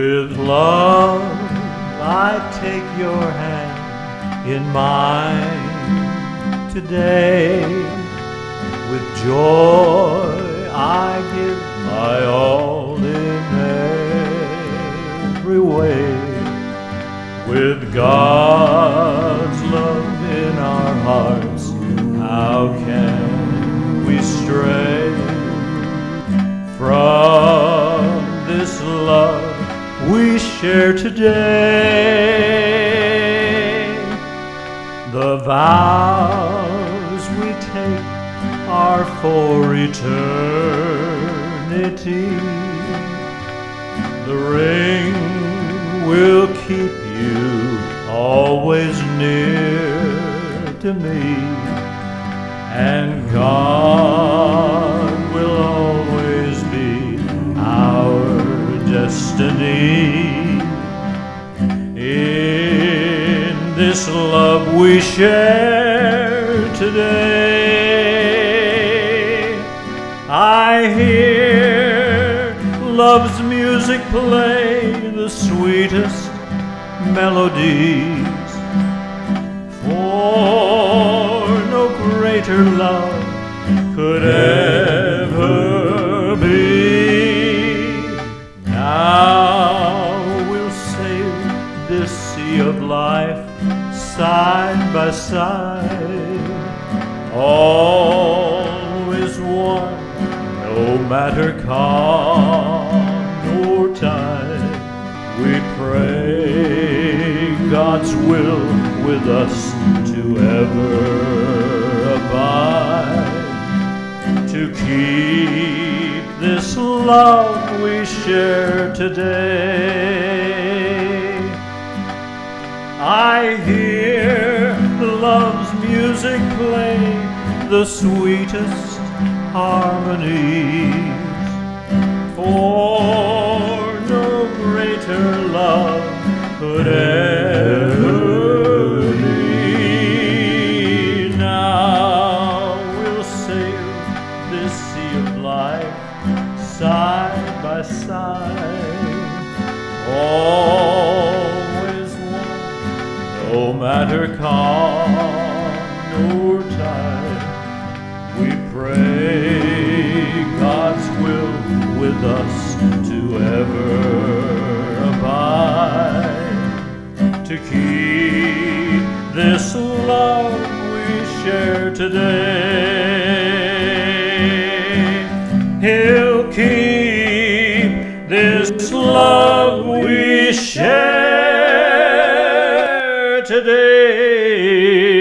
love, I take your hand in mine today. With joy, I give my all in every way. With God's we share today? The vows we take are for eternity. The ring will keep you always near to me, and God this love we share today, I hear love's music play the sweetest melodies. For no greater love could ever side by side, always one, no matter calm or tide. We pray God's will with us to ever abide, to keep this love we share today. I hear love's music play the sweetest harmonies. For no greater love could ever be. Now we'll sail this sea of life side by side, always no matter calm tide. We pray God's will with us to ever abide, to keep this love we share today. He'll keep this love we share today.